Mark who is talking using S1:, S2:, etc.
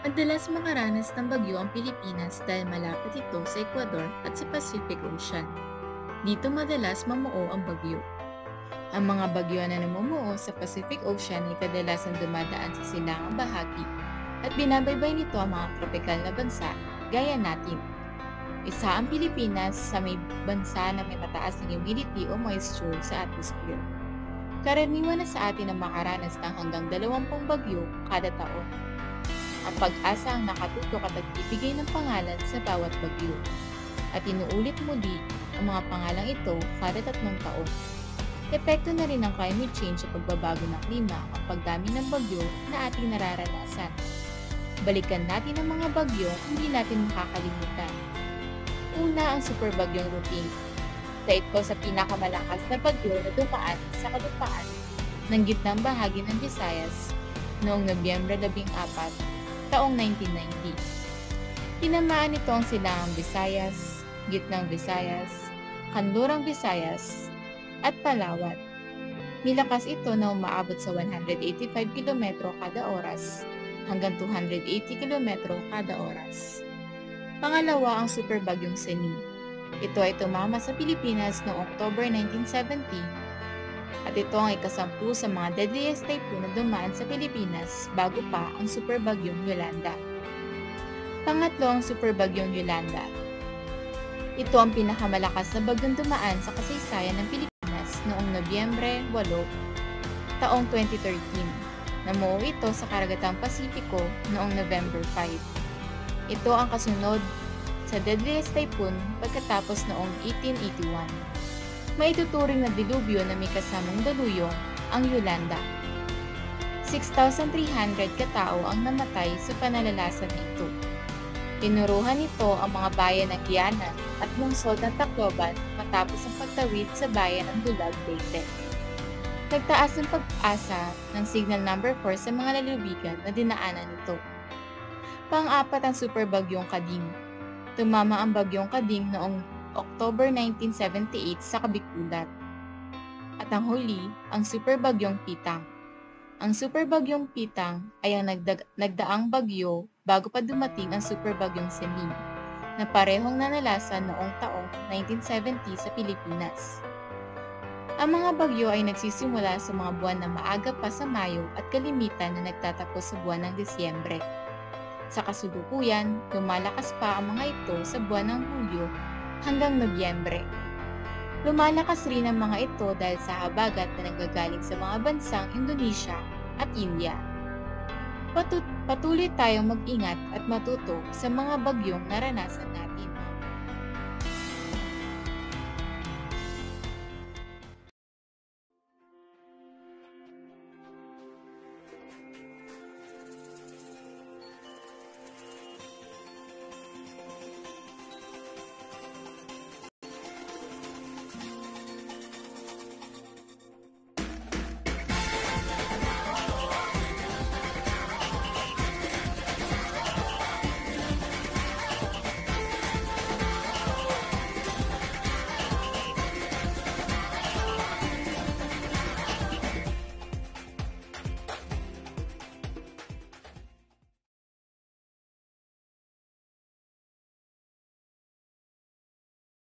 S1: Madalas makaranas ng bagyo ang Pilipinas dahil malapit ito sa Ecuador at sa Pacific Ocean. Dito madalas mamuo ang bagyo. Ang mga bagyo na namumuo sa Pacific Ocean ay kadalasan dumadaan sa silangang bahagi at binabaybay nito ang mga tropikal na bansa gaya natin. Isa ang Pilipinas sa may bansa na may mataas na humidity o moisture sa atmosphere. Karaniwan na sa atin ang makaranas ng hanggang 20 bagyo kada taon. Ang pag-asa ang nakatutok at nagbibigay ng pangalan sa bawat bagyo. At inuulit muli ang mga pangalang ito kada tatlong taon. Epekto na rin ng climate change sa pagbabago ng klima ang pagdami ng bagyo na ating nararanasan. Balikan natin ang mga bagyo hindi natin makakalimutan. Una ang superbagyong routine. Dahil ko sa pinakamalakas na bagyo na dumaan sa kalupaan ng gitnang bahagi ng Visayas noong Nobyembre 14, taong 1990. Tinamaan nito ang silangang Visayas, gitnang Visayas, kanlurang Visayas, at Palawan. Nilakas ito na umaabot sa 185 km kada oras hanggang 280 km kada oras. Pangalawa ang superbagyong Seni. Ito ay tumama sa Pilipinas noong October 1970 at ito ang ikasampu sa mga deadliest typhoon na dumaan sa Pilipinas bago pa ang superbagyong Yolanda. Pangatlo ang superbagyong Yolanda. Ito ang pinakamalakas na bagyong dumaan sa kasaysayan ng Pilipinas noong Nobyembre 8, taong 2013. Namuo ito sa karagatang Pasipiko noong November 5. Ito ang kasunod sa deadliest typhoon pagkatapos noong 1881. Maituturing na dilubyo na may kasamang daluyong ang Yolanda. 6,300 katao ang namatay sa panalalasan nito. Tinuruhan nito ang mga bayan ng Giana at lungsod ng Tacloban matapos ang pagtawid sa bayan ng Bulag, Leyte. Nagtaas ng pag-asa ng signal number 4 sa mga lalawigan na dinaanan nito. Pang-apat ang superbagyong Kadim Tumama ang bagyong Kading noong October 1978 sa Kabikulat. At ang huli, ang superbagyong Pitang. Ang superbagyong Pitang ay ang nagda- nagdaang bagyo bago pa dumating ang superbagyong Semi, na parehong nanalasan noong taong 1970 sa Pilipinas. Ang mga bagyo ay nagsisimula sa mga buwan na maaga pa sa Mayo at kalimitan na nagtatapos sa buwan ng Disyembre. Sa kasulukuyan, lumalakas pa ang mga ito sa buwan ng Hulyo hanggang Nobyembre. Lumalakas rin ang mga ito dahil sa habagat na nanggagaling sa mga bansang Indonesia at India. Patut- patuloy tayong mag-ingat at matuto sa mga bagyong naranasan natin.